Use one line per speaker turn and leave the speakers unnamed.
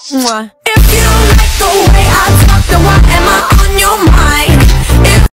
If you